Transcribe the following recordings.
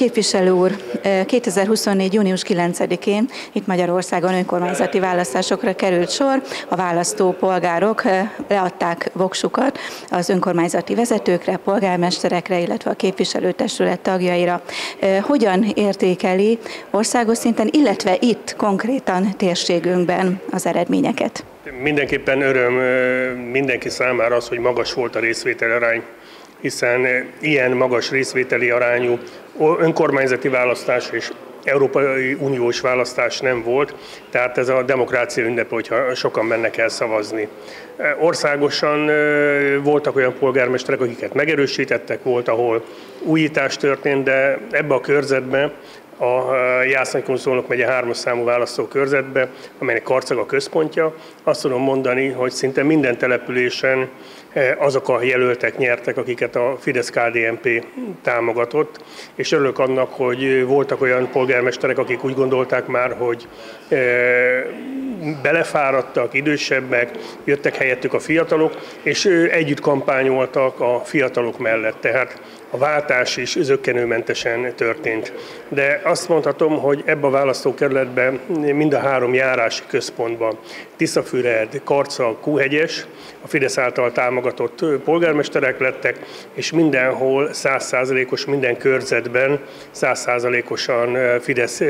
Képviselő úr, 2024. június 9-én itt Magyarországon önkormányzati választásokra került sor. A választópolgárok leadták voksukat az önkormányzati vezetőkre, polgármesterekre, illetve a képviselőtestület tagjaira. Hogyan értékeli országos szinten, illetve itt konkrétan térségünkben az eredményeket? Mindenképpen öröm mindenki számára az, hogy magas volt a részvétel arány hiszen ilyen magas részvételi arányú önkormányzati választás és Európai Uniós választás nem volt, tehát ez a demokrácia ünnepe, hogyha sokan mennek el szavazni. Országosan voltak olyan polgármesterek, akiket megerősítettek, volt, ahol újítás történt, de ebbe a körzetbe a Jászlánykon megye hármas számú választókörzetbe, amelynek Karcag a központja. Azt tudom mondani, hogy szinte minden településen azok a jelöltek nyertek, akiket a Fidesz-KDNP támogatott, és örülök annak, hogy voltak olyan polgármesterek, akik úgy gondolták már, hogy belefáradtak, idősebbek, jöttek helyettük a fiatalok, és együtt kampányoltak a fiatalok mellett. Tehát a váltás is zöggenőmentesen történt. De azt mondhatom, hogy ebbe a választókerületben mind a három járási központban, Tiszafüred, Karca, Kuhegyes, a Fidesz által támogatott polgármesterek lettek, és mindenhol százszázalékos, minden körzetben százszázalékosan Fidesz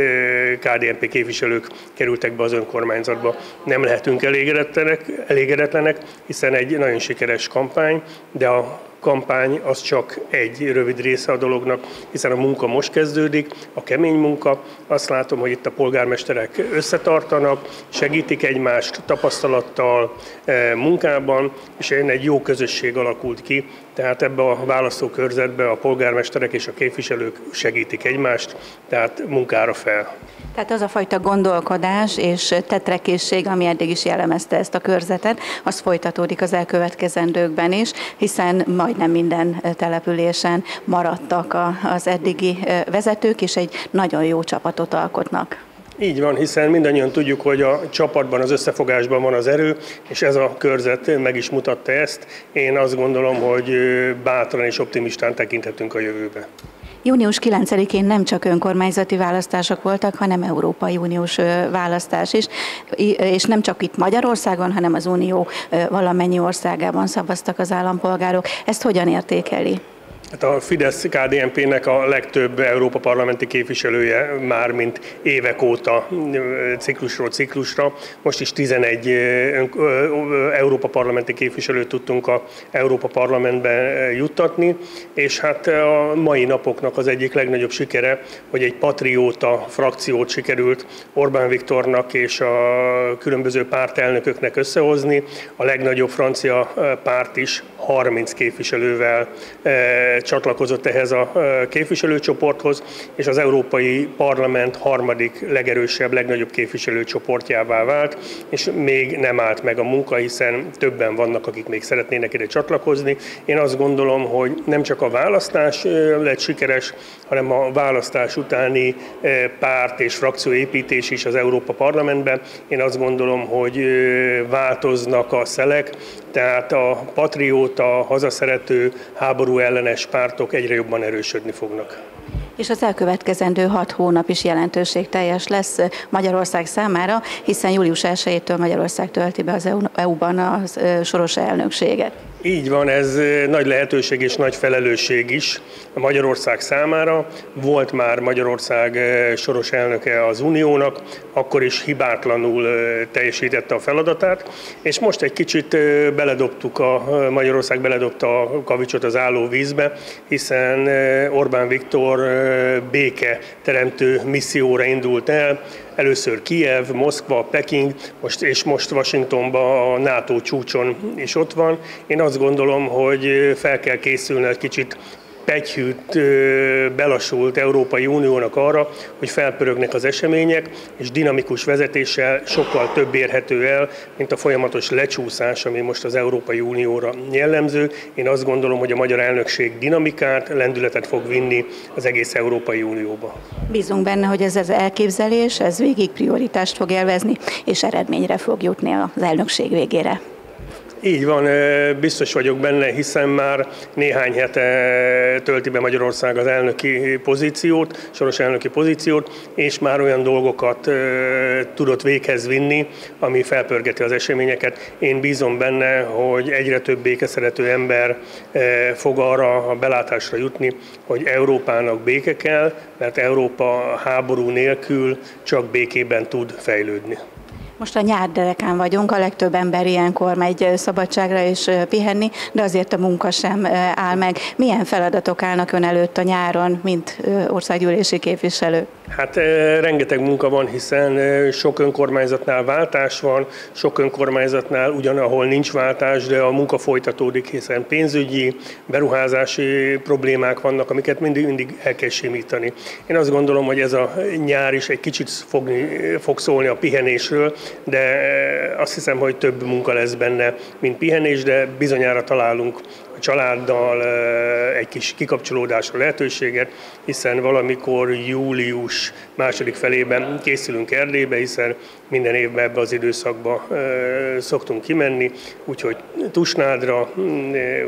KDNP képviselők kerültek be az önkormányzatba. Nem lehetünk elégedetlenek, elégedetlenek hiszen egy nagyon sikeres kampány, de a kampány az csak egy rövid része a dolognak, hiszen a munka most kezdődik, a kemény munka. Azt látom, hogy itt a polgármesterek összetartanak, segítik egymást tapasztalattal, eh, munkában, és egy jó közösség alakult ki, tehát ebbe a választókörzetbe a polgármesterek és a képviselők segítik egymást, tehát munkára fel. Tehát az a fajta gondolkodás és tetrekészség, ami eddig is jellemezte ezt a körzetet, az folytatódik az elkövetkezendőkben is, hiszen majdnem minden településen maradtak az eddigi vezetők, és egy nagyon jó csapatot alkotnak. Így van, hiszen mindannyian tudjuk, hogy a csapatban, az összefogásban van az erő, és ez a körzet meg is mutatta ezt. Én azt gondolom, hogy bátran és optimistán tekinthetünk a jövőbe. Június 9-én nem csak önkormányzati választások voltak, hanem Európai Uniós választás is, és nem csak itt Magyarországon, hanem az Unió valamennyi országában szavaztak az állampolgárok. Ezt hogyan értékeli? Hát a fidesz kdnp nek a legtöbb Európa parlamenti képviselője már mint évek óta ciklusról ciklusra. Most is 11 Európa parlamenti képviselőt tudtunk a Európa parlamentbe juttatni, és hát a mai napoknak az egyik legnagyobb sikere, hogy egy patrióta frakciót sikerült Orbán Viktornak és a különböző pártelnököknek összehozni. A legnagyobb francia párt is 30 képviselővel csatlakozott ehhez a képviselőcsoporthoz, és az Európai Parlament harmadik legerősebb, legnagyobb képviselőcsoportjává vált, és még nem állt meg a munka, hiszen többen vannak, akik még szeretnének ide csatlakozni. Én azt gondolom, hogy nem csak a választás lett sikeres, hanem a választás utáni párt és frakcióépítés is az Európa Parlamentben. Én azt gondolom, hogy változnak a szelek, tehát a patrióta, hazaszerető, háború ellenes pártok egyre jobban erősödni fognak. És az elkövetkezendő hat hónap is jelentőségteljes lesz Magyarország számára, hiszen július 1-től Magyarország tölti be az EU-ban a soros elnökséget. Így van, ez nagy lehetőség és nagy felelősség is Magyarország számára. Volt már Magyarország soros elnöke az Uniónak, akkor is hibátlanul teljesítette a feladatát, és most egy kicsit beledobtuk, a Magyarország beledobta a kavicsot az álló vízbe, hiszen Orbán Viktor béke teremtő misszióra indult el, Először Kiev, Moszkva, Peking, most, és most Washingtonban a NATO csúcson is ott van. Én azt gondolom, hogy fel kell készülni egy kicsit pegyhűt, belassult Európai Uniónak arra, hogy felpörögnek az események, és dinamikus vezetéssel sokkal több érhető el, mint a folyamatos lecsúszás, ami most az Európai Unióra jellemző. Én azt gondolom, hogy a magyar elnökség dinamikát, lendületet fog vinni az egész Európai Unióba. Bízunk benne, hogy ez az elképzelés, ez végig prioritást fog élvezni, és eredményre fog jutni az elnökség végére. Így van, biztos vagyok benne, hiszen már néhány hete tölti be Magyarország az elnöki pozíciót, soros elnöki pozíciót, és már olyan dolgokat tudott véghez vinni, ami felpörgeti az eseményeket. Én bízom benne, hogy egyre több békeszerető ember fog arra a belátásra jutni, hogy Európának béke kell, mert Európa háború nélkül csak békében tud fejlődni. Most a nyár derekán vagyunk, a legtöbb ember ilyenkor megy szabadságra és pihenni, de azért a munka sem áll meg. Milyen feladatok állnak ön előtt a nyáron, mint országgyűlési képviselő? Hát rengeteg munka van, hiszen sok önkormányzatnál váltás van, sok önkormányzatnál ugyanahol nincs váltás, de a munka folytatódik, hiszen pénzügyi, beruházási problémák vannak, amiket mindig, mindig el kell simítani. Én azt gondolom, hogy ez a nyár is egy kicsit fogni, fog szólni a pihenésről, de azt hiszem, hogy több munka lesz benne, mint pihenés, de bizonyára találunk a családdal egy kis kikapcsolódásra lehetőséget, hiszen valamikor július második felében készülünk Erdélybe, hiszen minden évben ebbe az időszakba szoktunk kimenni, úgyhogy Tusnádra,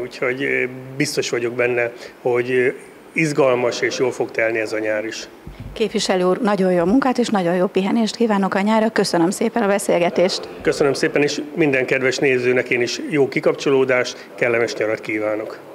úgyhogy biztos vagyok benne, hogy izgalmas és jól fog telni ez a nyár is. Képviselő úr, nagyon jó munkát és nagyon jó pihenést kívánok a nyára. Köszönöm szépen a beszélgetést. Köszönöm szépen, és minden kedves nézőnek én is jó kikapcsolódást, kellemes nyarat kívánok.